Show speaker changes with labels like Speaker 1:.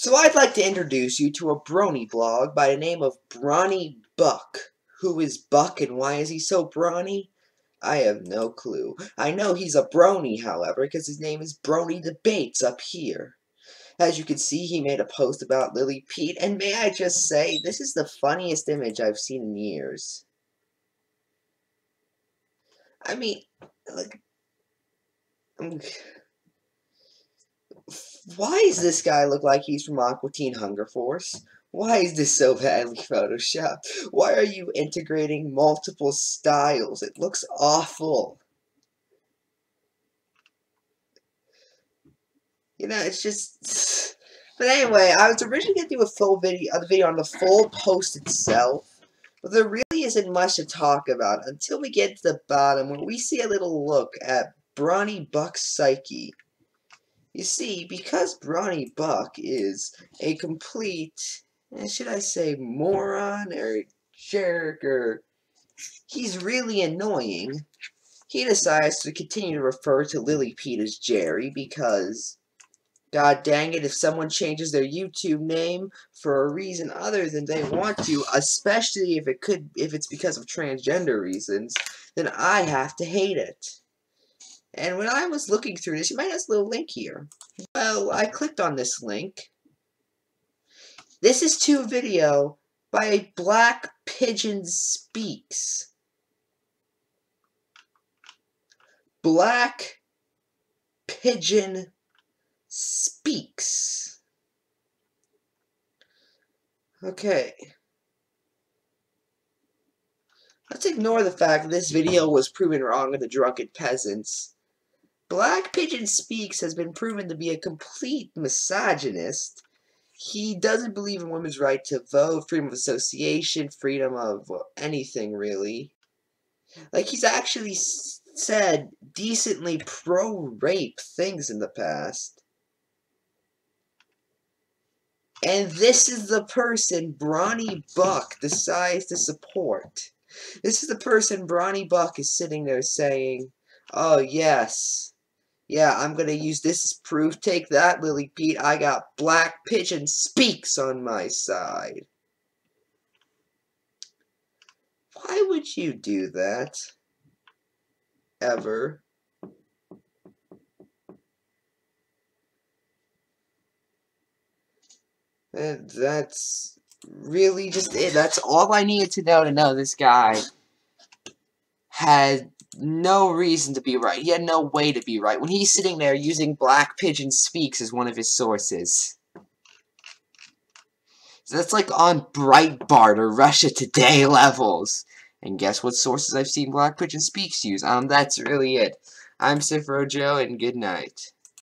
Speaker 1: So I'd like to introduce you to a brony blog by the name of Brawny Buck. Who is Buck and why is he so brawny? I have no clue. I know he's a brony, however, because his name is Brony Debates up here. As you can see, he made a post about Lily Peet, and may I just say, this is the funniest image I've seen in years. I mean, like, mm, why does this guy look like he's from Aqua Teen Hunger Force? Why is this so badly photoshopped? Why are you integrating multiple styles? It looks awful. You know, it's just... But anyway, I was originally going to do a full video, a video on the full post itself. But there really isn't much to talk about until we get to the bottom where we see a little look at Brawny Buck's psyche. You see, because Brawny Buck is a complete eh, should I say moron or jerk or he's really annoying. He decides to continue to refer to Lily Peet as Jerry because God dang it, if someone changes their YouTube name for a reason other than they want to, especially if it could if it's because of transgender reasons, then I have to hate it. And when I was looking through this, you might have a little link here. Well, I clicked on this link, this is to a video by Black Pigeon Speaks. Black Pigeon Speaks. Okay. Let's ignore the fact that this video was proven wrong with the drunken peasants. Black Pigeon Speaks has been proven to be a complete misogynist he doesn't believe in women's right to vote, freedom of association, freedom of anything, really. Like, he's actually said decently pro-rape things in the past. And this is the person Brawny Buck decides to support. This is the person Brawny Buck is sitting there saying, Oh, yes, yeah, I'm gonna use this as proof. Take that, Lily Peet. I got Black Pigeon Speaks on my side. Why would you do that? Ever? And that's really just it. That's all I needed to know to know this guy had no reason to be right. He had no way to be right when he's sitting there using Black Pigeon Speaks as one of his sources. So that's like on Breitbart or Russia Today levels. And guess what sources I've seen Black Pigeon Speaks use? Um, that's really it. I'm Cifro Joe, and good night.